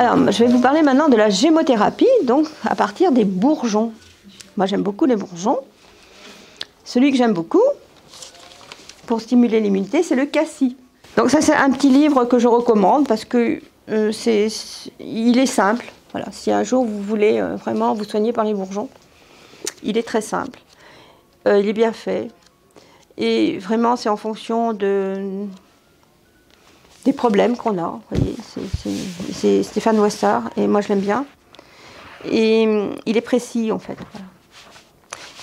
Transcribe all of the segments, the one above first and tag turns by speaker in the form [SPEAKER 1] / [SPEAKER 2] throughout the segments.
[SPEAKER 1] Alors, je vais vous parler maintenant de la gémothérapie, donc à partir des bourgeons. Moi, j'aime beaucoup les bourgeons. Celui que j'aime beaucoup, pour stimuler l'immunité, c'est le cassis. Donc ça, c'est un petit livre que je recommande parce que euh, c'est, il est simple. Voilà, si un jour vous voulez euh, vraiment vous soigner par les bourgeons, il est très simple. Euh, il est bien fait. Et vraiment, c'est en fonction de, des problèmes qu'on a. c'est Stéphane Wassard et moi je l'aime bien. Et il est précis en fait.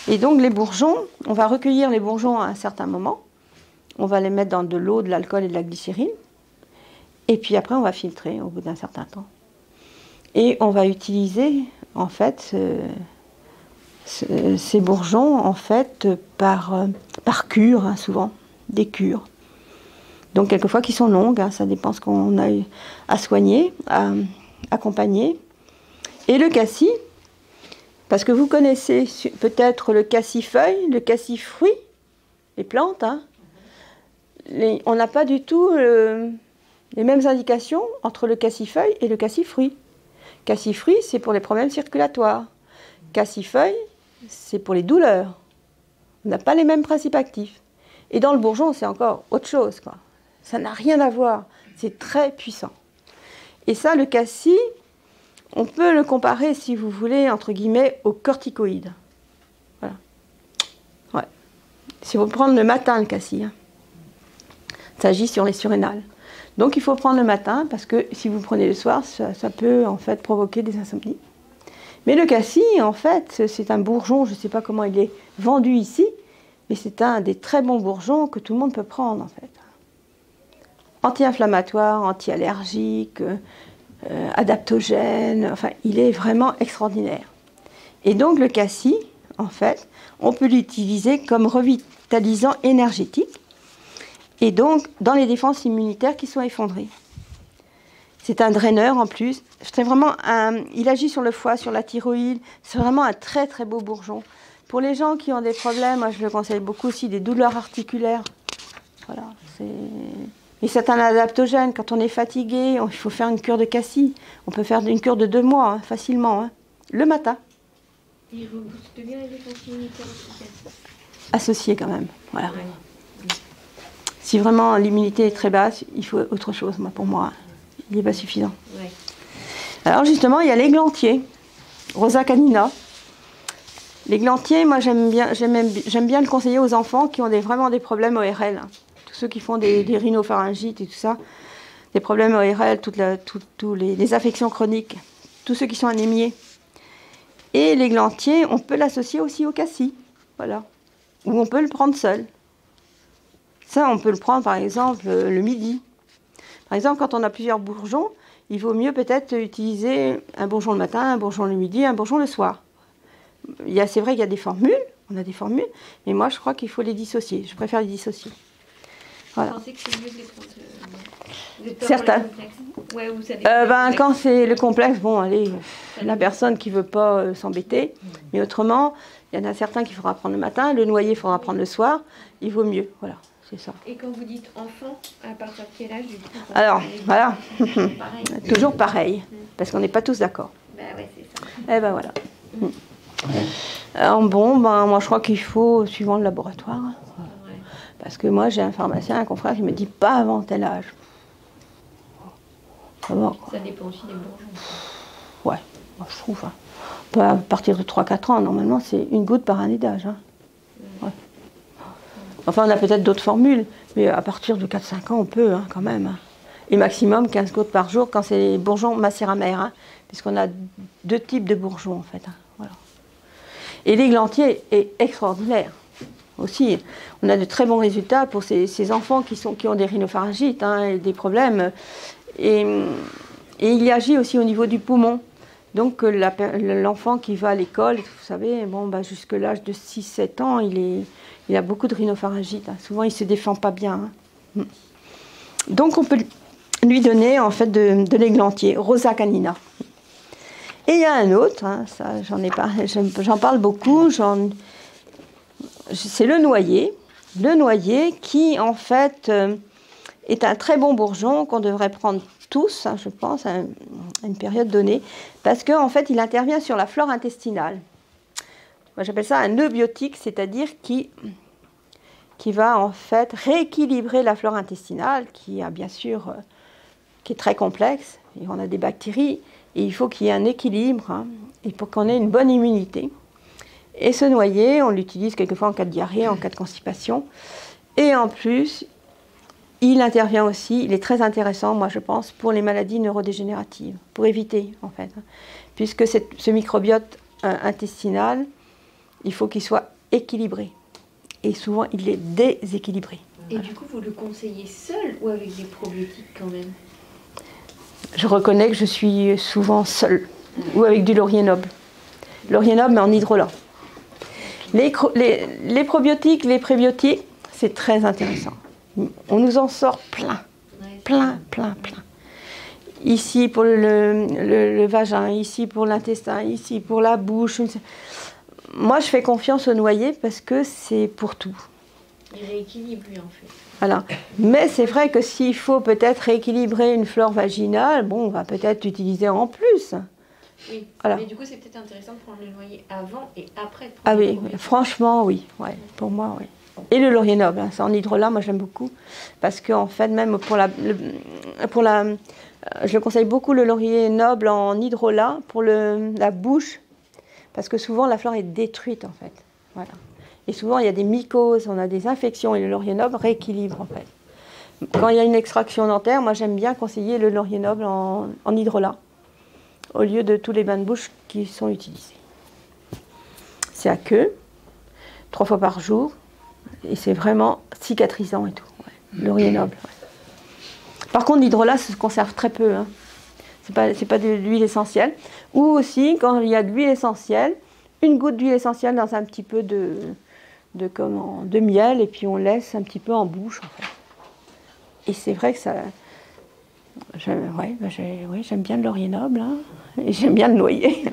[SPEAKER 1] Et donc les bourgeons, on va recueillir les bourgeons à un certain moment. On va les mettre dans de l'eau, de l'alcool et de la glycérine. Et puis après, on va filtrer au bout d'un certain temps. Et on va utiliser en fait ces bourgeons en fait par, par cure, hein, souvent, des cures. Donc quelquefois qui sont longues, hein, ça dépend ce qu'on a à soigner, à accompagner. Et le cassis, parce que vous connaissez peut-être le cassis-feuille, le cassis-fruit, les plantes. Hein. on n'a pas du tout euh, les mêmes indications entre le cassis-feuille et le cassis-fruit. Cassis-fruit, c'est pour les problèmes circulatoires. Cassis-feuille, c'est pour les douleurs. On n'a pas les mêmes principes actifs. Et dans le bourgeon, c'est encore autre chose. Quoi. Ça n'a rien à voir. C'est très puissant. Et ça, le cassis, on peut le comparer, si vous voulez, entre guillemets, au corticoïde. Voilà. Ouais. Si vous prenez le matin, le cassis, hein, ça agit sur les surrénales. Donc il faut prendre le matin, parce que si vous prenez le soir, ça, peut en fait provoquer des insomnies. Mais le cassis, en fait, c'est un bourgeon, je ne sais pas comment il est vendu ici, mais c'est un des très bons bourgeons que tout le monde peut prendre, en fait. Anti-inflammatoire, anti-allergique, euh, adaptogène, enfin, il est vraiment extraordinaire. Et donc le cassis, en fait, on peut l'utiliser comme revitalisant énergétique et donc dans les défenses immunitaires qui sont effondrées. C'est un draineur en plus. C'est vraiment un, il agit sur le foie, sur la thyroïde. C'est vraiment un très très beau bourgeon. Pour les gens qui ont des problèmes, moi je le conseille beaucoup aussi, des douleurs articulaires. Voilà, c'est et c'est un adaptogène. Quand on est fatigué, il faut faire une cure de cassis. On peut faire une cure de deux mois, hein, facilement, hein. le matin.
[SPEAKER 2] Et bien les défenses immunitaires
[SPEAKER 1] Associé quand même, voilà. Si vraiment l'immunité est très basse, il faut autre chose, moi, pour moi. Il n'est pas suffisant. Alors justement, il y a l'églantier, Rosa canina. L'églantier, moi j'aime bien, j'aime bien le conseiller aux enfants qui ont des, vraiment des problèmes ORL ceux qui font des, rhinopharyngites et tout ça, des problèmes ORL, toutes les, affections chroniques, tous ceux qui sont anémiés. Et l'églantier, on peut l'associer aussi au cassis, voilà, ou on peut le prendre seul. Ça, on peut le prendre par exemple le midi. Par exemple, quand on a plusieurs bourgeons, il vaut mieux peut-être utiliser un bourgeon le matin, un bourgeon le midi, un bourgeon le soir. C'est vrai qu'il y a des formules, on a des formules, mais moi je crois qu'il faut les dissocier. Je préfère les dissocier. Voilà. Vous pensez que c'est mieux de les prendre euh, Certains. Ouais, euh, ben, quand c'est le complexe, bon, allez, la personne qui veut pas euh, s'embêter. Mm. Mais autrement, il y en a certains qu'il faudra prendre le matin, le noyer, il faudra prendre le soir. Il vaut mieux, voilà, c'est ça.
[SPEAKER 2] Et quand vous dites enfant, à partir de quel âge du coup,
[SPEAKER 1] Alors, voilà, toujours pareil, parce qu'on n'est pas tous d'accord.
[SPEAKER 2] Ben ouais, c'est ça.
[SPEAKER 1] Eh ben voilà. Alors bon, ben, moi je crois qu'il faut, suivant le laboratoire, parce que moi, j'ai un pharmacien, un confrère qui me dit pas avant tel âge.
[SPEAKER 2] Ça, dépend aussi des bourgeons.
[SPEAKER 1] Ouais, moi, je trouve. Hein. À partir de 3-4 ans, normalement, c'est une goutte par année d'âge. Hein. Enfin, on a peut-être d'autres formules, mais à partir de 4-5 ans, on peut hein, quand même. Et maximum 15 gouttes par jour quand c'est les bourgeons macéramères, puisqu'on a deux types de bourgeons en fait. Voilà. Et l'églantier est extraordinaire aussi. On a de très bons résultats pour ces, enfants qui, ont des rhinopharyngites hein, et des problèmes. Et, il y agit aussi au niveau du poumon. Donc l'enfant qui va à l'école, vous savez, bon, bah, jusqu'à l'âge de 6-7 ans, il, a beaucoup de rhinopharyngite. Hein. Souvent, il ne se défend pas bien. Hein. Mm. Donc on peut lui donner en fait de, l'églantier, Rosa canina. Et il y a un autre, ça j'en parle beaucoup, c'est le noyer. Le noyer qui, en fait, euh, est un très bon bourgeon qu'on devrait prendre tous, hein, je pense, à une période donnée, parce qu'en fait, il intervient sur la flore intestinale. J'appelle ça un eubiotique, c'est-à-dire qui, va en fait rééquilibrer la flore intestinale, qui a bien sûr, euh, est très complexe. Et on a des bactéries, et il faut qu'il y ait un équilibre, hein, et pour qu'on ait une bonne immunité. Et ce noyer, on l'utilise quelquefois en cas de diarrhée, en cas de constipation. Et en plus, il intervient aussi, il est très intéressant, moi je pense, pour les maladies neurodégénératives, pour éviter en fait. Puisque ce microbiote euh, intestinal, il faut qu'il soit équilibré. Et souvent, il est déséquilibré.
[SPEAKER 2] Et du coup, vous le conseillez seul ou avec des probiotiques quand même?
[SPEAKER 1] Je reconnais que je suis souvent seule, ou avec du laurier noble. Laurier noble, mais en hydrolat. Les, les, probiotiques, les prébiotiques, c'est très intéressant. On nous en sort plein, plein, plein, plein. Ici pour le, vagin, ici pour l'intestin, ici pour la bouche. Moi, je fais confiance au noyer parce que c'est pour tout.
[SPEAKER 2] Il rééquilibre, en fait.
[SPEAKER 1] Voilà. Mais c'est vrai que s'il faut peut-être rééquilibrer une flore vaginale, bon, on va peut-être l'utiliser en plus.
[SPEAKER 2] Oui. Mais du coup, c'est peut-être intéressant de prendre le noyer avant et après.
[SPEAKER 1] ah oui, franchement, oui. Ouais, pour moi, oui. Et le laurier noble, hein, c'est en hydrolat, moi j'aime beaucoup. Parce qu'en fait, même pour la, pour la. Euh, je conseille beaucoup le laurier noble en hydrolat pour le, la bouche. Parce que souvent, la flore est détruite, en fait. Voilà. Et souvent, il y a des mycoses, on a des infections, et le laurier noble rééquilibre, en fait. Quand il y a une extraction dentaire, moi j'aime bien conseiller le laurier noble en, en hydrolat au lieu de tous les bains de bouche qui sont utilisés. C'est à queue, trois fois par jour, et c'est vraiment cicatrisant et tout. Ouais. Noble. Par contre, l'hydrolat se conserve très peu. Hein. C'est pas, pas de l'huile essentielle. Ou aussi, quand il y a de l'huile essentielle, une goutte d'huile essentielle dans un petit peu de, de, comment, de miel, et puis on laisse un petit peu en bouche. En fait. Et c'est vrai que ça, bah, oui, j'aime bien le laurier noble, hein, et j'aime bien le noyer.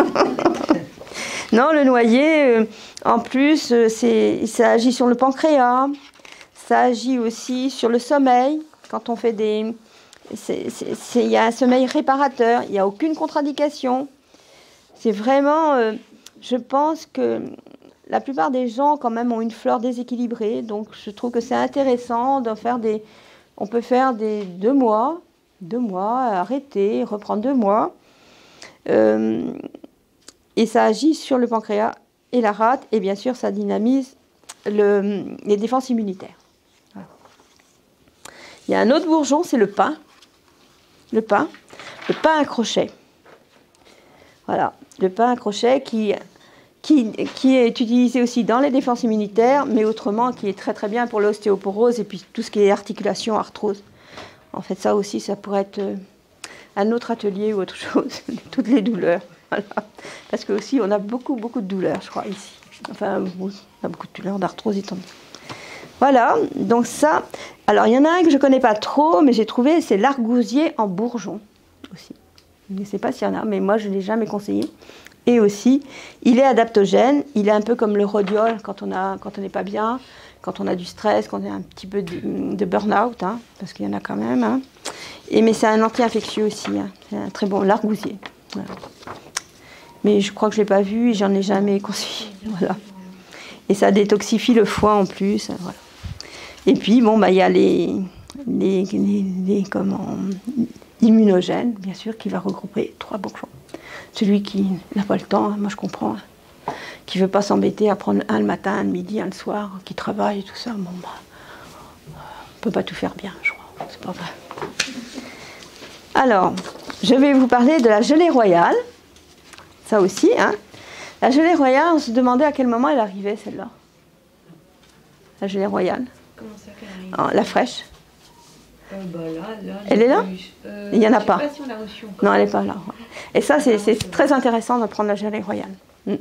[SPEAKER 1] non, le noyer, euh, en plus, euh, ça agit sur le pancréas, ça agit aussi sur le sommeil, quand on fait des... Il y a un sommeil réparateur, il n'y a aucune contre-indication. C'est vraiment... Euh, je pense que la plupart des gens, quand même, ont une fleur déséquilibrée, donc je trouve que c'est intéressant de faire des... On peut faire des deux mois, deux mois, arrêter, reprendre deux mois. Euh, et ça agit sur le pancréas et la rate, et bien sûr, ça dynamise les défenses immunitaires. Il y a un autre bourgeon, c'est le pain. Le pain, le pain à crochet. Voilà, le pain à crochet qui, qui, qui, est utilisé aussi dans les défenses immunitaires, mais autrement qui est très très bien pour l'ostéoporose et puis tout ce qui est articulation, arthrose. En fait, ça aussi, ça pourrait être euh, un autre atelier ou autre chose, toutes les douleurs. Parce que aussi, on a beaucoup, beaucoup de douleurs, je crois, ici. Enfin, on a beaucoup de douleurs d'arthrose Voilà, donc ça. Alors, il y en a un que je ne connais pas trop, mais j'ai trouvé, c'est l'argousier en bourgeon aussi. Je ne sais pas s'il y en a, mais moi, je ne l'ai jamais conseillé. Et aussi, il est adaptogène, il est un peu comme le rhodiol quand on n'est pas bien quand on a du stress, quand on a un petit peu de, burn-out, hein, parce qu'il y en a quand même. Hein. Et, mais c'est un anti-infectieux aussi, hein. c'est un très bon l'argousier. Mais je crois que je ne l'ai pas vu et j'en ai jamais conseillé. Voilà. Et ça détoxifie le foie en plus. Voilà. Et puis, bon, bah, il y a les, les, les, comment, immunogènes, bien sûr, qui va regrouper trois bourgeons. Celui qui n'a pas le temps, moi je comprends qui veut pas s'embêter à prendre un le matin, un le midi, un le soir, qui travaille et tout ça, bon, bah, on peut pas tout faire bien, je crois. C'est pas vrai. Alors, je vais vous parler de la gelée royale. Ça aussi, hein. La gelée royale, on se demandait à quel moment elle arrivait, celle-là. La gelée royale.
[SPEAKER 2] Comment ça,
[SPEAKER 1] ah, La fraîche.
[SPEAKER 2] Euh, bah là,
[SPEAKER 1] elle est là
[SPEAKER 2] euh,
[SPEAKER 1] Il n'y en a pas.
[SPEAKER 2] pas si on l'a reçue
[SPEAKER 1] non, elle n'est pas là. Et ça, c'est ah, très intéressant de prendre la gelée royale. Mm.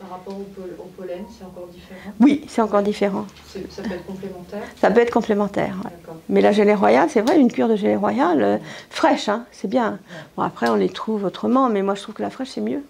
[SPEAKER 2] Par rapport au, pollen, c'est encore différent?
[SPEAKER 1] Oui, c'est encore différent.
[SPEAKER 2] Ça peut être complémentaire?
[SPEAKER 1] Ça peut être complémentaire. Mais la gelée royale, c'est vrai, une cure de gelée royale euh, fraîche, hein, c'est bien. Bon, après, on les trouve autrement, mais moi, je trouve que la fraîche, c'est mieux.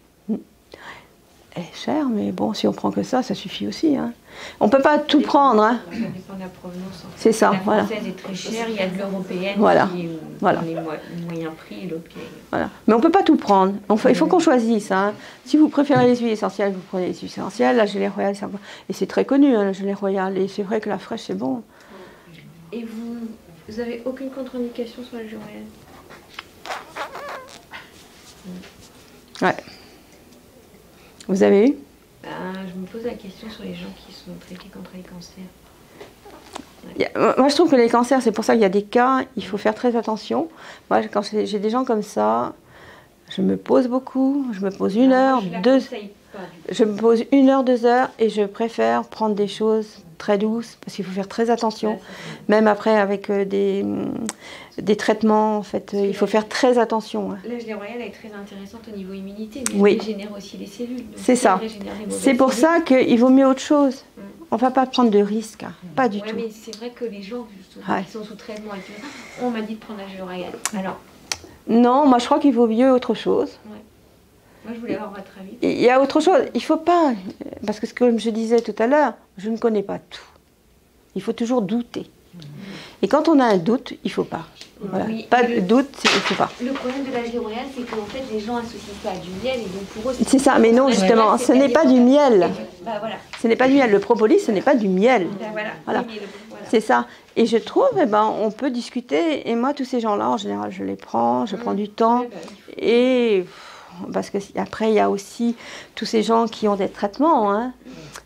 [SPEAKER 1] Elle est chère, mais bon, si on prend que ça, ça suffit aussi. Hein. On ne peut pas tout prendre. Hein.
[SPEAKER 2] Ça dépend de la provenance.
[SPEAKER 1] C'est ça,
[SPEAKER 2] la
[SPEAKER 1] voilà.
[SPEAKER 2] française est très chère, il y a de l'européenne
[SPEAKER 1] Voilà.
[SPEAKER 2] qui est euh,
[SPEAKER 1] Voilà.
[SPEAKER 2] dans les mo- moyens prix et l'autre qui est...
[SPEAKER 1] Voilà. Mais on ne peut pas tout prendre. On fait- il faut qu'on choisisse. hein. Si vous préférez les huiles essentielles, vous prenez les huiles essentielles. La gelée royale, c'est encore- et c'est très connu, hein, la gelée royale. Et c'est vrai que la fraîche, c'est bon.
[SPEAKER 2] Et vous, vous avez aucune contre-indication sur la gelée royale?
[SPEAKER 1] Ouais. Vous avez eu?
[SPEAKER 2] Ben, Je me pose la question sur les gens qui sont traités contre les cancers.
[SPEAKER 1] A- Moi, je trouve que les cancers, c'est pour ça qu'il y a des cas, il faut faire très attention. Moi, quand j'ai des gens comme ça, je me pose beaucoup, je me pose une heure,
[SPEAKER 2] Moi, je la
[SPEAKER 1] deux, je me pose une heure, deux heures, et je préfère prendre des choses très douces, parce qu'il faut faire très attention. Même après, avec euh, des, hum, des traitements, en fait, euh, il faut faire très attention. hein.
[SPEAKER 2] La gelée royale est très intéressante au niveau immunité, mais
[SPEAKER 1] Oui.
[SPEAKER 2] elle régénère aussi les cellules.
[SPEAKER 1] C'est ça. C'est pour
[SPEAKER 2] cellules-
[SPEAKER 1] ça qu'il vaut mieux autre chose.
[SPEAKER 2] Mm.
[SPEAKER 1] On va pas prendre de risques, hein. pas du
[SPEAKER 2] Ouais,
[SPEAKER 1] tout.
[SPEAKER 2] mais c'est vrai que les gens
[SPEAKER 1] Ouais.
[SPEAKER 2] qui sont sous traitement on m'a dit de prendre la gelée royale. Alors,
[SPEAKER 1] Non, moi je crois qu'il vaut mieux autre chose.
[SPEAKER 2] Moi je voulais avoir votre avis.
[SPEAKER 1] Il y a autre chose, il faut pas, parce que ce que je disais tout à l'heure, je ne connais pas tout. Il faut toujours douter. Et quand on a un doute, il faut pas. Voilà.
[SPEAKER 2] Oui,
[SPEAKER 1] pas de doute, c'est- il faut pas.
[SPEAKER 2] Le problème de la royale, c'est qu'en fait, les gens associent ça à du miel et donc pour eux,
[SPEAKER 1] C'est ça, mais non, justement, ce n'est pas du miel.
[SPEAKER 2] Bah voilà.
[SPEAKER 1] Ce n'est pas du miel. Le propolis, ce n'est pas du miel.
[SPEAKER 2] Bah, voilà.
[SPEAKER 1] C'est ça. Et je trouve, eh ben, on peut discuter. Et moi, tous ces gens-là, en général, je les prends, je prends du temps.
[SPEAKER 2] Bah,
[SPEAKER 1] Et parce que après, il y a aussi tous ces gens qui ont des traitements. hein.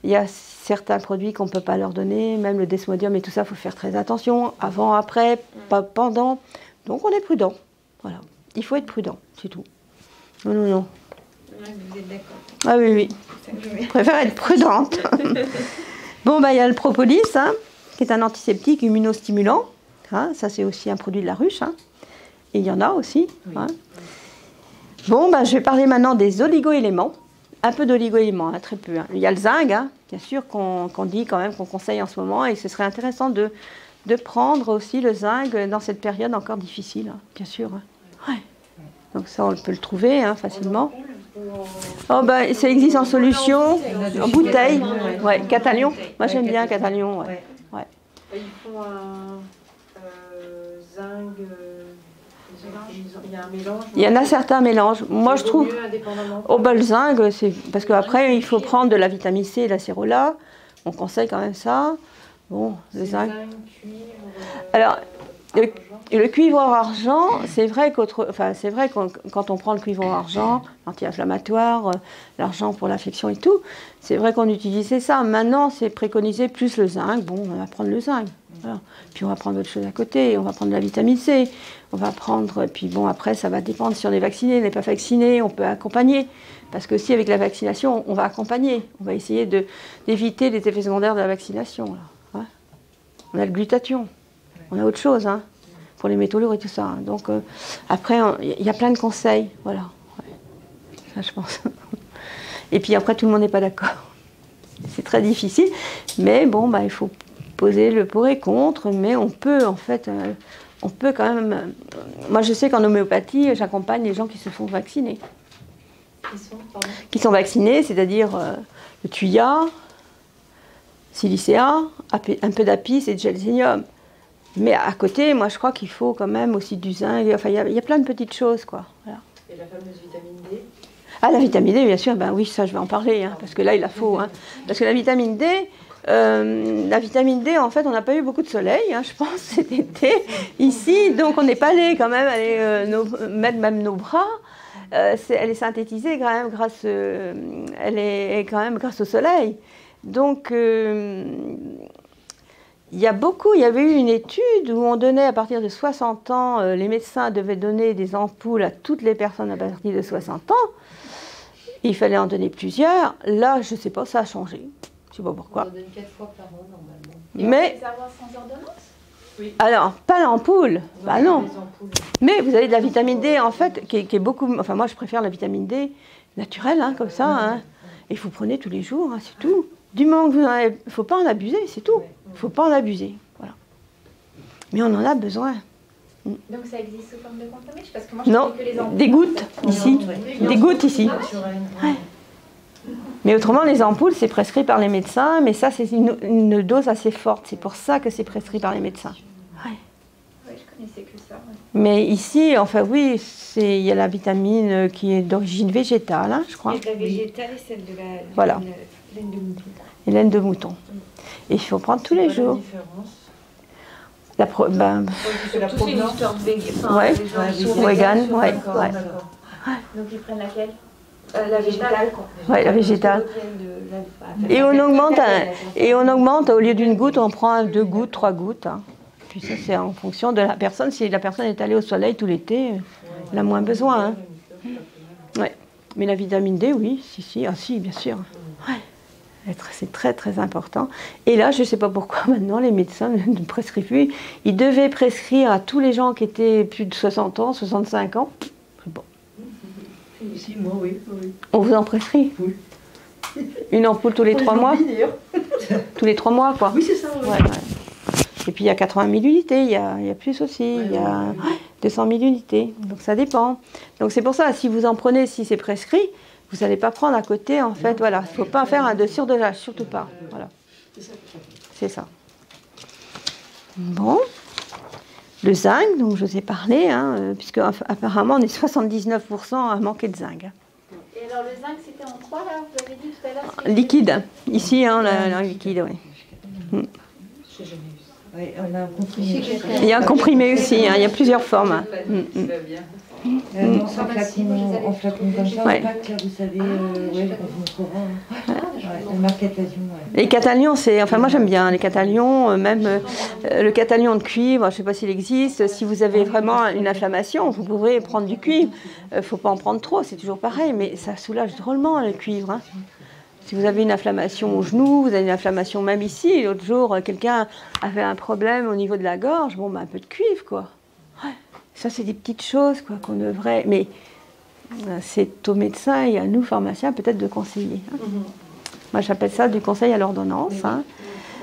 [SPEAKER 1] Il y a certains produits qu'on ne peut pas leur donner, même le desmodium et tout ça, il faut faire très attention. Avant, après, pas pendant. Donc, on est prudent. Voilà. Il faut être prudent, c'est tout. Non, non, non.
[SPEAKER 2] Ouais, vous êtes d'accord.
[SPEAKER 1] Ah oui, oui.
[SPEAKER 2] Je
[SPEAKER 1] préfère être prudente. bon, bah, il y a le propolis, hein, qui est un antiseptique immunostimulant. Hein, ça, c'est aussi un produit de la ruche. hein. Et il y en a aussi. hein. Bon, bah, je vais parler maintenant des oligo-éléments. Un peu d'oligo-éléments, hein, très peu. hein. Il y a le zinc, hein, bien sûr, qu'on dit quand même, qu'on conseille en ce moment. Et ce serait intéressant de, prendre aussi le zinc dans cette période encore difficile, bien sûr. Donc ça, on peut le trouver facilement. Oh ben, ça existe en solution, en bouteille. Ouais, Catalion. Moi j'aime bien Catalion. Ouais.
[SPEAKER 3] Euh, zinc. Il y a un mélange.
[SPEAKER 1] Il y en a certains mélanges. Moi je trouve. le zinc, c'est parce qu'après il faut prendre de la vitamine C et de la cérola. On conseille quand même ça. Bon, le zinc.
[SPEAKER 3] euh,
[SPEAKER 1] Alors, le- cuivre argent, c'est vrai qu'autre, enfin c'est vrai qu'on- quand on prend le cuivre argent, anti-inflammatoire, euh, l'argent pour l'affection et tout, c'est vrai qu'on utilisait ça. Maintenant, c'est préconisé plus le zinc. Bon, on va prendre le zinc. Voilà. Puis on va prendre autre chose à côté. On va prendre de la vitamine C. On va prendre. Puis bon, après, ça va dépendre si on est vacciné, n'est pas vacciné. On peut accompagner. Parce que si avec la vaccination, on va accompagner. On va essayer d'éviter les effets secondaires de la vaccination. Ouais. On a le glutathion. On a autre chose. Hein pour les métaux lourds et tout ça. hein. Donc euh, après, il y a plein de conseils, voilà. Ça, je pense. Et puis après, tout le monde n'est pas d'accord. C'est très difficile, mais bon, bah, il faut poser le pour et contre, mais on peut en fait, euh, on peut quand même. euh, moi, je sais qu'en homéopathie, j'accompagne les gens qui se font vacciner,
[SPEAKER 3] Ils sont, pardon.
[SPEAKER 1] qui sont vaccinés, c'est-à-dire euh, le tuya, silicea, un peu d'apis et de gelsénium. Mais à côté, moi, je crois qu'il faut quand même aussi du zinc. Enfin, il y, a- il y a plein de petites choses, quoi. Voilà.
[SPEAKER 3] Et la fameuse vitamine D.
[SPEAKER 1] Ah, la vitamine D, bien sûr, ben oui, ça, je vais en parler, hein, parce que là, il la faut. hein. Parce que la vitamine D, euh, la vitamine D, en fait, on n'a pas eu beaucoup de soleil, hein, je pense, cet été, ici. Donc, on n'est pas allé quand même euh, mettre même nos bras. Euh, elle est synthétisée quand même grâce, quand même grâce au soleil. Donc, il y a beaucoup, il y avait eu une étude où on donnait à partir de 60 ans, les médecins devaient donner des ampoules à toutes les personnes à partir de 60 ans. Il fallait en donner plusieurs. Là, je ne sais pas, ça a changé. Je ne sais pas
[SPEAKER 3] On
[SPEAKER 1] pourquoi.
[SPEAKER 3] en donne 4 fois par an normalement.
[SPEAKER 1] Mais,
[SPEAKER 4] les avoir sans ordonnance?
[SPEAKER 1] Alors, pas l'ampoule. Bah
[SPEAKER 3] avez
[SPEAKER 1] non. Mais vous avez de la vitamine D, en fait, qui est, qui est beaucoup. Enfin, moi, je préfère la vitamine D naturelle, hein, comme ça. hein. Et vous prenez tous les jours, hein, c'est tout. Du moment que vous en avez. Il ne faut pas en abuser, c'est tout. Il ne faut pas en abuser. Voilà. Mais on en a besoin.
[SPEAKER 4] Donc ça existe sous forme de comprimé Parce que moi
[SPEAKER 1] Non,
[SPEAKER 4] je connais que les ampoules.
[SPEAKER 1] des gouttes ici. Des gouttes ici.
[SPEAKER 3] Ouais.
[SPEAKER 1] Mais autrement, les ampoules, c'est prescrit par les médecins, mais ça, c'est une, dose assez forte. C'est pour ça que c'est prescrit par les médecins.
[SPEAKER 4] Oui, je connaissais que ça.
[SPEAKER 1] Mais ici, enfin oui, il y a la vitamine qui est d'origine végétale, hein, je crois.
[SPEAKER 2] Et la végétale et celle de la
[SPEAKER 1] voilà.
[SPEAKER 2] laine de mouton.
[SPEAKER 1] Et laine de mouton. Et il faut prendre tous les jours. La pro... ben...
[SPEAKER 2] C'est la provenance.
[SPEAKER 1] Ouais, vegan, ouais, ouais.
[SPEAKER 4] Donc ils prennent laquelle?
[SPEAKER 2] Euh, la végétale, quoi.
[SPEAKER 1] Oui, la végétale. Et on augmente, et on augmente au lieu d'une goutte, on prend deux gouttes, trois gouttes. Hein. Puis ça, c'est en fonction de la personne. Si la personne est allée au soleil tout l'été, elle a moins besoin. Hein. Ouais. Mais la vitamine D, oui, si, si, ah, si, bien sûr. Ouais. C'est très très important. Et là, je ne sais pas pourquoi maintenant les médecins ne prescrivent plus. Ils devaient prescrire à tous les gens qui étaient plus de 60 ans, 65 ans. Bon,
[SPEAKER 3] moi, oui,
[SPEAKER 1] On vous en prescrit
[SPEAKER 3] Oui.
[SPEAKER 1] Une ampoule tous les trois mois Tous les trois mois, quoi.
[SPEAKER 3] Oui, c'est ça. Ouais.
[SPEAKER 1] Et puis il y a 80 000 unités, il y a, il y a plus aussi, il y a 200 000 unités. Donc ça dépend. Donc c'est pour ça, si vous en prenez, si c'est prescrit, vous n'allez pas prendre à côté, en fait, voilà. Il ne faut pas faire un de surdosage, surtout pas. Voilà. C'est ça. Bon. Le zinc, donc je vous ai parlé, hein, euh, puisque apparemment on est 79% à manquer de zinc.
[SPEAKER 4] Et alors le zinc c'était en quoi là Vous avez dit tout à l'heure
[SPEAKER 1] Liquide. Ici, hein, le, liquide, oui. Il y a un comprimé aussi, hein, il y a plusieurs formes. Hmm,
[SPEAKER 5] Euh, en flacon, en flacon comme ça, ouais. vous savez, euh, ouais, marque Catalion.
[SPEAKER 1] Les catalions, c'est. Enfin, moi j'aime bien les catalions, euh, même euh, le catalion de cuivre, je ne sais pas s'il existe. Si vous avez vraiment une inflammation, vous pouvez prendre du cuivre. Il ne faut pas en prendre trop, c'est toujours pareil, mais ça soulage drôlement le cuivre. Hein. Si vous avez une inflammation au genou, vous avez une inflammation même ici, l'autre jour, quelqu'un avait un problème au niveau de la gorge, bon, ben, un peu de cuivre, quoi. Ça, c'est des petites choses quoi, qu'on devrait. Mais euh, c'est au médecin et à nous, pharmaciens, peut-être de conseiller. Hein. Mhm. Moi, j'appelle ça du conseil à l'ordonnance. Hein.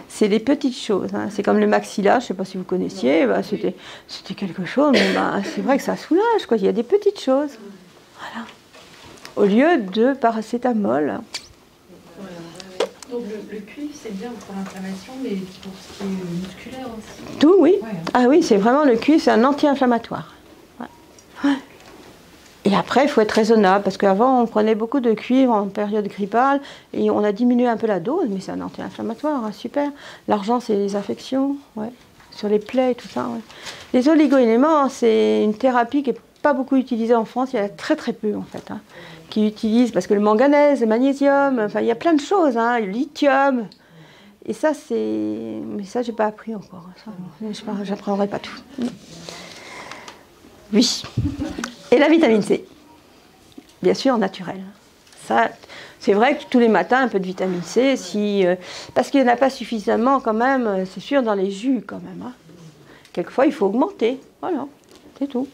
[SPEAKER 1] C'est des petites choses. Hein. C'est comme le maxilla, je ne sais pas si vous connaissiez, bah, c'était, quelque chose, mais bah, c'est vrai que ça soulage. Quoi. Il y a des petites choses. Voilà. Au lieu de paracétamol.
[SPEAKER 2] Donc le, cuivre, c'est bien pour l'inflammation, mais pour ce qui est musculaire aussi.
[SPEAKER 1] Tout, oui. Ah oui, c'est vraiment le cuivre, c'est un anti-inflammatoire. Et après, il faut être raisonnable, parce qu'avant, on prenait beaucoup de cuivre en période grippale, et on a diminué un peu la dose, mais c'est un anti-inflammatoire, hein, super. L'argent, c'est les infections, ouais. sur les plaies et tout ça. Les oligo-éléments, c'est une thérapie qui n'est pas beaucoup utilisée en France, il y a très très peu en fait. Hein qui utilisent, parce que le manganèse, le magnésium, enfin il y a plein de choses, hein, le lithium. Et ça, c'est. Mais ça, j'ai pas appris encore. J'apprendrai pas tout. Oui. Et la vitamine C. Bien sûr, naturelle. Ça, c'est vrai que tous les matins, un peu de vitamine C, si, euh, parce qu'il n'y en a pas suffisamment quand même, euh, c'est sûr, dans les jus quand même. Hein. Quelquefois, il faut augmenter. Voilà, c'est tout.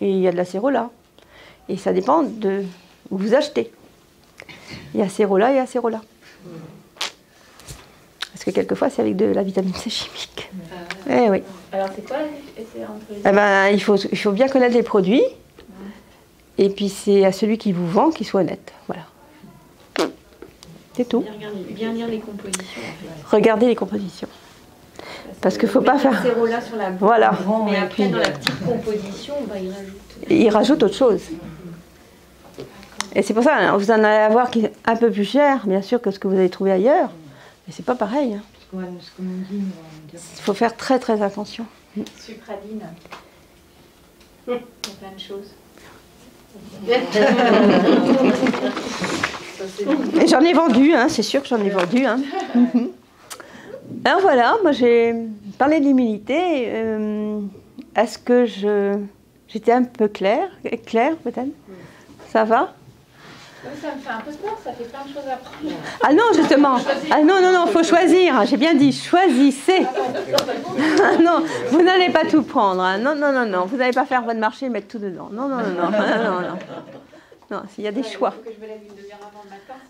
[SPEAKER 1] Et il y a de la cérola. Et ça dépend de vous achetez. Il y a Cérola et Acérola. Parce que quelquefois, c'est avec de la vitamine C chimique.
[SPEAKER 4] Ah. Eh oui. Alors, c'est quoi entre les
[SPEAKER 1] eh ben, il, faut, il faut bien connaître les produits. Et puis, c'est à celui qui vous vend qu'il soit honnête. Voilà. C'est tout.
[SPEAKER 2] Bien, lire les compositions.
[SPEAKER 1] Regardez les compositions. Parce, qu'il ne faut pas faire.
[SPEAKER 2] Cérola sur la
[SPEAKER 1] Voilà.
[SPEAKER 2] Mais après, dans la petite composition, bah, il rajoute.
[SPEAKER 1] Il rajoute autre chose. Et c'est pour ça, vous en allez avoir qui est un peu plus cher, bien sûr, que ce que vous avez trouvé ailleurs. Mais c'est pas pareil. Hein. Il faut faire très très attention.
[SPEAKER 4] Supradine. Il y a plein de choses.
[SPEAKER 1] j'en ai vendu, hein, c'est sûr que j'en ai vendu. Hein. Alors voilà, moi j'ai parlé de l'immunité. Euh, est-ce que je j'étais un peu claire, claire peut-être? Ça va?
[SPEAKER 4] Ça me fait un peu peur, ça fait plein de choses à prendre. Ah
[SPEAKER 1] non, justement. Ah non, non, non, il faut choisir. J'ai bien dit, choisissez. Ah non, vous n'allez pas tout prendre. Hein. Non, non, non, non. Vous n'allez pas faire votre marché et mettre tout dedans. Non, non, non, non. Non, non, non. il y a des choix.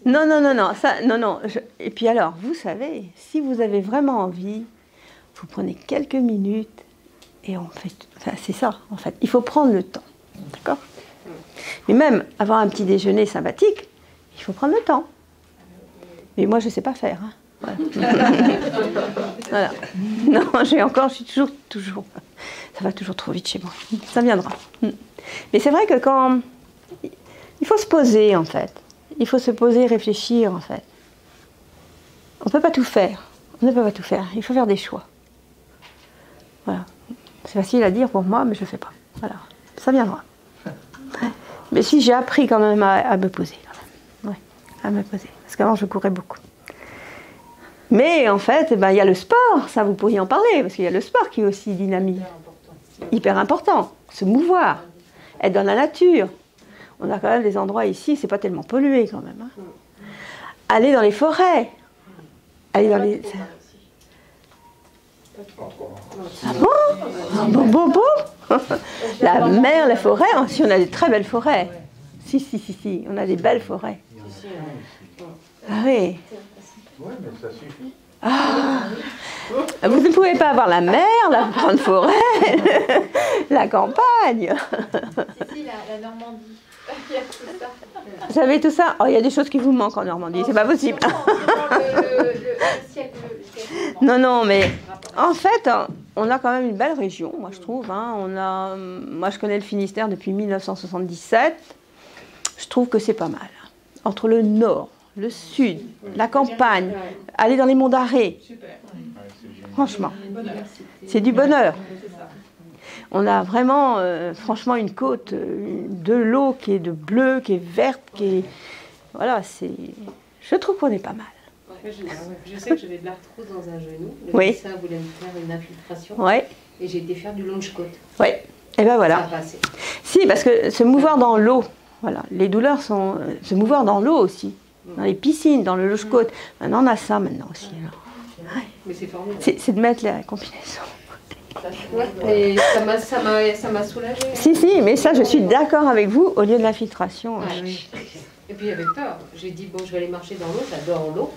[SPEAKER 1] Non, non, non, non. Ça, non, non. Et puis alors, vous savez, si vous avez vraiment envie, vous prenez quelques minutes et on fait. Enfin, c'est ça, en fait. Il faut prendre le temps. D'accord mais même avoir un petit déjeuner sympathique, il faut prendre le temps. Mais moi, je ne sais pas faire. Hein. Voilà. Non, j'ai encore, je suis toujours, toujours. Ça va toujours trop vite chez moi. Ça viendra. Mm. Mais c'est vrai que quand. Il faut se poser, en fait. Il faut se poser, réfléchir, en fait. On ne peut pas tout faire. On ne peut pas tout faire. Il faut faire des choix. Voilà. C'est facile à dire pour moi, mais je ne fais pas. Voilà. Ça viendra. Mais si j'ai appris quand même à, me poser, quand même. À me poser. Parce qu'avant, je courais beaucoup. Mais en fait, eh ben, il y a le sport, ça vous pourriez en parler, parce qu'il y a le sport qui est aussi dynamique. Hyper important. Se mouvoir, être dans la nature. On a quand même des endroits ici, c'est pas tellement pollué quand même. Hein. Aller dans les forêts. Aller dans les. Ah bon ah Bon, bon, bon La mer, la forêt, hein, si on a des très belles forêts. Si, si, si, si, on a des belles forêts. Ah oui. Oui, mais ça suffit. Ah, vous ne pouvez pas avoir la mer, la grande forêt, la campagne.
[SPEAKER 2] Si, si, la, Normandie.
[SPEAKER 1] Vous avez tout ça? Oh, Il y a des choses qui vous manquent en Normandie, c'est pas possible. Non, non, mais en fait, on a quand même une belle région, moi je trouve. Hein. On a, moi je connais le Finistère depuis 1977. Je trouve que c'est pas mal. Entre le nord, le sud, la campagne, aller dans les monts d'arrêt. Franchement, c'est du bonheur. On a vraiment, euh, franchement, une côte, euh, de l'eau qui est de bleu, qui est verte, qui est. Voilà, c'est. Je trouve qu'on est pas mal.
[SPEAKER 3] Je, sais que j'avais de l'arthrose dans un genou. Le oui. médecin voulait me faire une infiltration.
[SPEAKER 1] Oui.
[SPEAKER 3] Et j'ai été faire du longe côte.
[SPEAKER 1] Oui. Et ben voilà. Si, parce que se mouvoir dans l'eau, voilà, les douleurs sont. Euh, se mouvoir dans l'eau aussi dans les piscines, dans le loge-côte. Maintenant, on a ça maintenant aussi. Mais c'est formidable. C'est de mettre la combinaison.
[SPEAKER 2] Et ça m'a soulagé.
[SPEAKER 1] Si, si, mais ça, je suis d'accord avec vous, au lieu de l'infiltration.
[SPEAKER 3] Et puis j'avais peur. J'ai dit, bon, je vais aller marcher dans l'eau, j'adore l'eau.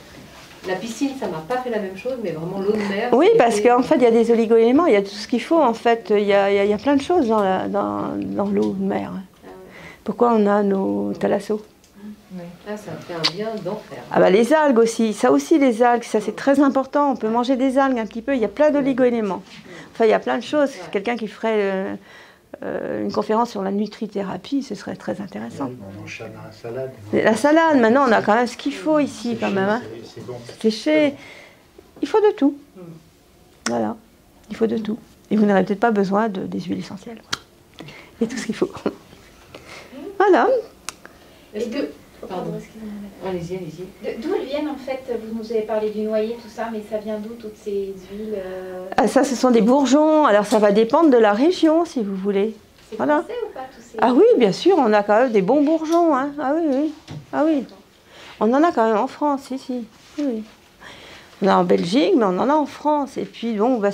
[SPEAKER 3] La piscine, ça m'a pas fait la même chose, mais vraiment l'eau de mer.
[SPEAKER 1] Oui, parce qu'en fait, il y a des oligo-éléments, il y a tout ce qu'il faut. En fait, il y a, y a, plein de choses dans l'eau dans, dans de mer. Ah Pourquoi on a nos thalassos
[SPEAKER 3] ah, ça fait un bien d'enfer.
[SPEAKER 1] Ah bah les algues aussi, ça aussi les algues, ça c'est très important. On peut manger des algues un petit peu, il y a plein d'oligo-éléments. Enfin, il y a plein de choses. Quelqu'un qui ferait euh, euh, une conférence sur la nutrithérapie, ce serait très intéressant. on mange la salade. La salade, maintenant on a quand même ce qu'il faut ici quand même. Hein. C'est bon. Séché. Il faut de tout. Voilà, il faut de tout. Et vous n'aurez peut-être pas besoin de, des huiles essentielles. Il y a tout ce qu'il faut. Voilà.
[SPEAKER 2] Est-ce que Pardon. Allez-y, allez-y. D'où elles viennent en fait? Vous nous avez parlé du noyer, tout ça, mais ça vient d'où toutes ces huiles euh?
[SPEAKER 1] ah, Ça, ce sont des bourgeons. Alors ça va dépendre de la région, si vous voulez.
[SPEAKER 2] C'est voilà. français ou pas tous ces...
[SPEAKER 1] Ah oui, bien sûr, on a quand même des bons bourgeons. Hein. Ah oui, oui. Ah oui. On en a quand même en France, ici. Oui. On en a en Belgique, mais on en a en France. Et puis, bon, bah,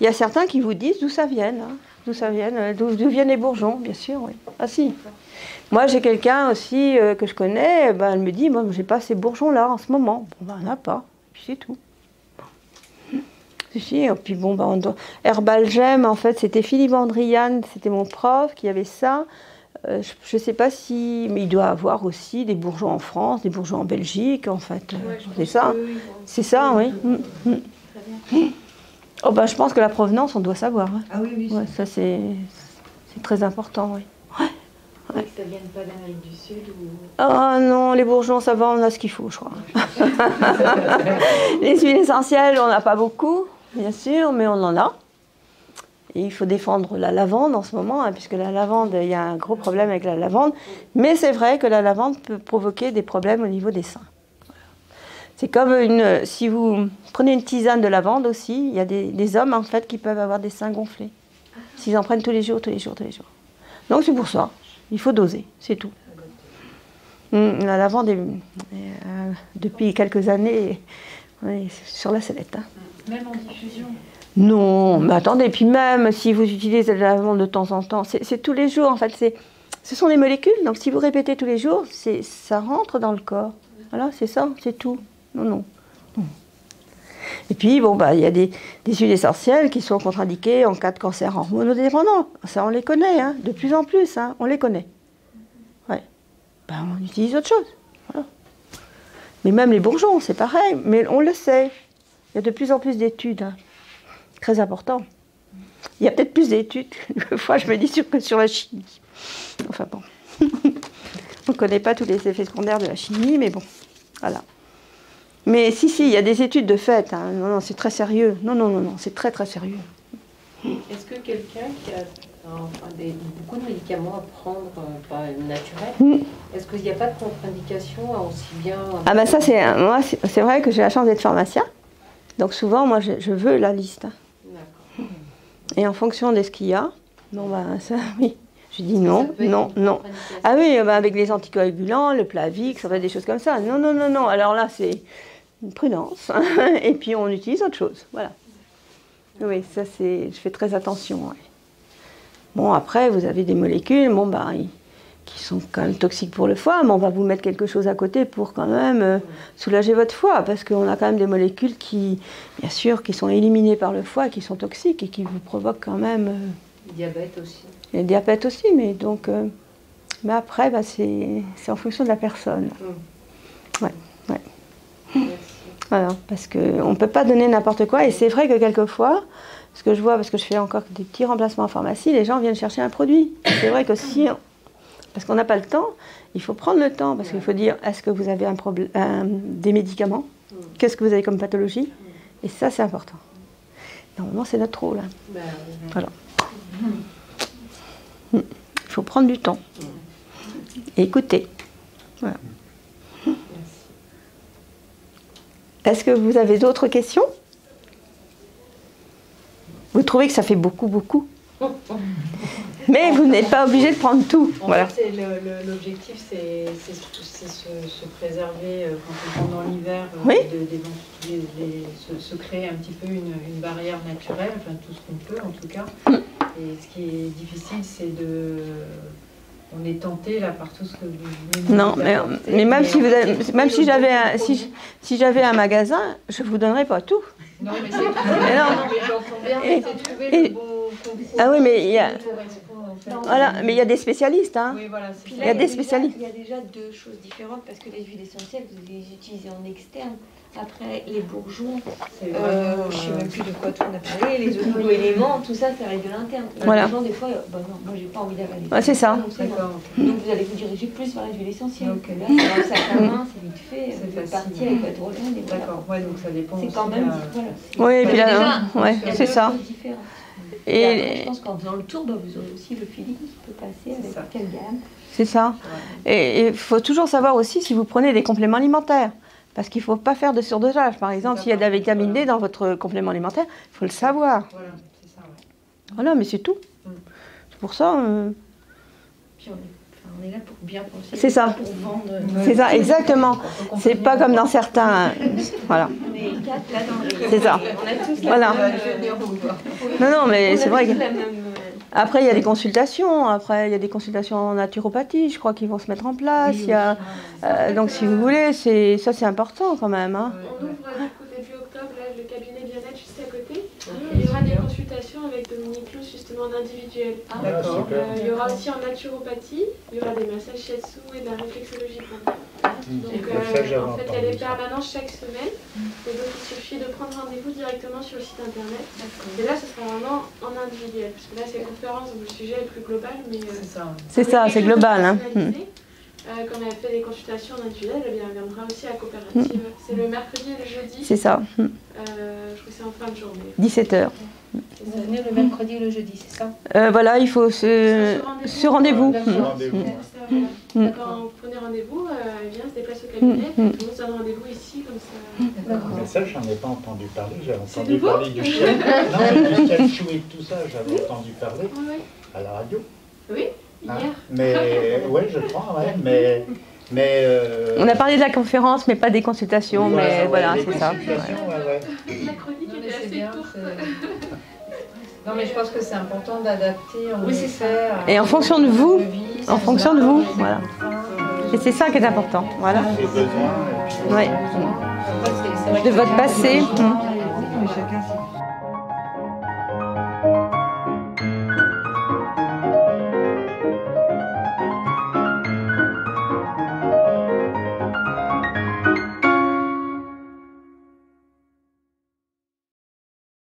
[SPEAKER 1] il y a certains qui vous disent d'où ça vient. Hein. D'où ça vient, euh, d'où viennent les bourgeons, bien sûr, oui. Ah si. Moi, j'ai quelqu'un aussi euh, que je connais, ben, elle me dit, moi, j'ai pas ces bourgeons-là en ce moment. Bon, ben, on n'a pas, puis c'est tout. Si, et puis bon, ben, on Herbal Gem, en fait, c'était Philippe Andrian, c'était mon prof qui avait ça. Euh, je ne sais pas si, mais il doit avoir aussi des bourgeons en France, des bourgeons en Belgique, en fait. c'est ça. c'est ça, oui. Mm, mm. Oh ben, je pense que la provenance, on doit savoir. Hein.
[SPEAKER 3] Ah oui, oui.
[SPEAKER 1] ça, c'est très important, oui.
[SPEAKER 2] Ouais. Que ça vienne pas d'Amérique du Sud ou...
[SPEAKER 1] Oh non, les bourgeons, ça va, on a ce qu'il faut, je crois. les huiles essentielles, on n'a pas beaucoup, bien sûr, mais on en a. Et il faut défendre la lavande en ce moment, hein, puisque la lavande, il y a un gros problème avec la lavande. Mais c'est vrai que la lavande peut provoquer des problèmes au niveau des seins. C'est comme une. Si vous prenez une tisane de lavande aussi, il y a des, des hommes en fait qui peuvent avoir des seins gonflés. S'ils en prennent tous les jours, tous les jours, tous les jours. Donc c'est pour ça. Il faut doser, c'est tout. Hum, la lavande, est, euh, depuis quelques années, sur la sellette. Hein.
[SPEAKER 2] Même en diffusion?
[SPEAKER 1] Non, mais attendez, puis même si vous utilisez la lavande de temps en temps, c'est tous les jours en fait. Ce sont des molécules, donc si vous répétez tous les jours, ça rentre dans le corps. Voilà, c'est ça, c'est tout. Non, non. Et puis, bon, bah, il y a des, huiles essentielles qui sont contre-indiquées en cas de cancer hormonodépendant. Ça, on les connaît, hein, de plus en plus, hein, on les connaît. Ouais. Ben, on utilise autre chose. Mais même les bourgeons, c'est pareil. Mais on le sait. Il y a de plus en plus d'études. Hein. Très important. Il y a peut-être plus d'études que fois, je me dis, que sur la chimie. Enfin bon. on ne connaît pas tous les effets secondaires de la chimie, mais bon, voilà. Mais si, si, il y a des études de fait. Hein. Non, non, c'est très sérieux. Non, non, non, non, c'est très, très sérieux.
[SPEAKER 3] Est-ce que quelqu'un qui a beaucoup de médicaments à prendre, euh, pas naturels, mm. est-ce qu'il n'y a pas de contre-indication aussi bien
[SPEAKER 1] Ah ben ça, c'est moi, c'est vrai que j'ai la chance d'être pharmacien. Donc souvent, moi, je, veux la liste. D'accord. Et en fonction de ce qu'il y a, bon ben ça, oui. Je dis non, non, non. Ah oui, ben avec les anticoagulants, le Plavix, ça va des choses comme ça. Non, non, non, non. Alors là, c'est une prudence. Et puis on utilise autre chose. Voilà. Oui, ça c'est. Je fais très attention. Bon, après, vous avez des molécules, bon, bah, qui sont quand même toxiques pour le foie, mais on va vous mettre quelque chose à côté pour quand même euh, soulager votre foie, parce qu'on a quand même des molécules qui, bien sûr, qui sont éliminées par le foie, qui sont toxiques et qui vous provoquent quand même.
[SPEAKER 3] Euh, le diabète aussi.
[SPEAKER 1] Le diabète aussi, mais donc. Euh, mais après, bah, c'est en fonction de la personne. Ouais, ouais. Voilà, parce qu'on ne peut pas donner n'importe quoi. Et c'est vrai que quelquefois, ce que je vois, parce que je fais encore des petits remplacements en pharmacie, les gens viennent chercher un produit. C'est vrai que si. parce qu'on n'a pas le temps, il faut prendre le temps, parce qu'il faut dire est-ce que vous avez un problème, des médicaments? Qu'est-ce que vous avez comme pathologie? Et ça, c'est important. Normalement, c'est notre rôle. Hein. Ben, voilà. Il faut prendre du temps. Et écouter. Voilà. Est-ce que vous avez d'autres questions? Vous trouvez que ça fait beaucoup, beaucoup Mais vous n'êtes pas obligé de prendre tout.
[SPEAKER 4] En voilà. fait, l'objectif, c'est se, préserver euh, quand on est dans l'hiver, euh, oui. de, se, créer un petit peu une, une, barrière naturelle, enfin tout ce qu'on peut en tout cas. Mm. Et ce qui est difficile, c'est de on est tenté là par tout ce que vous
[SPEAKER 1] Non, mais, mais, même si vous même si j'avais un, si, si j'avais un magasin, je vous donnerais pas tout. Non, mais c'est j'entends bien, c'est trouver le bon Ah oui, mais il y a voilà, mais il y a des spécialistes, hein. Oui, voilà,
[SPEAKER 6] il y a des spécialistes. Il y a déjà deux choses différentes parce que les huiles essentielles, vous les utilisez en externe. Après, les bourgeons, euh, je ne sais même plus de quoi on a parlé, les oligo-éléments, tout ça, ça arrive de l'interne. Les voilà. bourgeons, des fois, bah non, moi, j'ai pas envie d'avaler.
[SPEAKER 1] Ouais, c'est ça. Donc,
[SPEAKER 6] donc, vous allez vous diriger plus vers les huiles essentielles. Donc, là, c'est un sac à main, c'est vite fait, c'est parti avec votre.
[SPEAKER 4] D'accord, ouais, donc ça dépend.
[SPEAKER 6] C'est quand même.
[SPEAKER 1] Voilà, oui, et puis là, ouais, c'est ça.
[SPEAKER 6] Et, et après, je pense qu'en faisant le tour, bah, vous aurez aussi le feeling qui peut passer avec ça. quelle gamme.
[SPEAKER 1] C'est ça. Et il faut toujours savoir aussi si vous prenez des compléments alimentaires. Parce qu'il ne faut pas faire de surdosage. Par exemple, s'il y a de la vitamine D dans votre complément alimentaire, il faut le savoir. Voilà, c'est ça. Voilà, mais c'est tout. Mm. C'est pour ça. Euh...
[SPEAKER 6] Puis on est, on est, là pour bien penser.
[SPEAKER 1] C'est ça. C'est ça, exactement. C'est pas comme dans certains. voilà. On est quatre là dans C'est ça. On a tous voilà. Non, non, mais c'est vrai que. Après, il y a des consultations. Après, il y a des consultations en naturopathie, je crois, qu'ils vont se mettre en place. il y a, euh, donc, si vous voulez, c'est ça, c'est important quand même.
[SPEAKER 7] Hein. On ouvre du coup début octobre là, le cabinet bien-être juste à côté. Il y aura des avec Dominique Clous, justement, d'individuel. Ah, euh, il y aura aussi en naturopathie, il y aura des massages shiatsu et de la réflexologie pour donc, euh, en fait, elle est permanente chaque semaine. Et donc, il suffit de prendre rendez-vous directement sur le site internet. Et là, ce sera vraiment en individuel. Parce que là, c'est conférence, donc le sujet est plus global. mais
[SPEAKER 1] euh, C'est ça, c'est global. Hein.
[SPEAKER 7] Euh, quand elle fait des consultations individuelles, elle viendra aussi à coopérative. Mm. C'est le mercredi et le jeudi.
[SPEAKER 1] C'est ça.
[SPEAKER 7] Mm. Euh, je crois que c'est en fin de journée.
[SPEAKER 1] 17h.
[SPEAKER 6] Vous venez le mercredi et le jeudi, c'est ça
[SPEAKER 1] euh, Voilà, il faut se,
[SPEAKER 7] se rendez-vous. Mm. Quand vous prenez rendez-vous, elle vient se déplace au cabinet, on se donne rendez-vous ici, comme ça.
[SPEAKER 8] Mais ça, j'en ai pas entendu parler. J'avais entendu parler du chien. non, du calcium et tout ça, j'avais entendu parler à la radio.
[SPEAKER 7] Oui.
[SPEAKER 8] Ah, mais oui, je crois, ouais, mais. Mais euh...
[SPEAKER 1] On a parlé de la conférence, mais pas des consultations, voilà, mais ouais, voilà, c'est ça.
[SPEAKER 7] La chronique non, était assez bien,
[SPEAKER 4] Non, mais je pense que c'est important d'adapter.
[SPEAKER 1] Oui, c'est ça. Et en fonction de vous, en fonction de vous, voilà. Et c'est ça qui est important, voilà. Oui. De votre passé. Chacun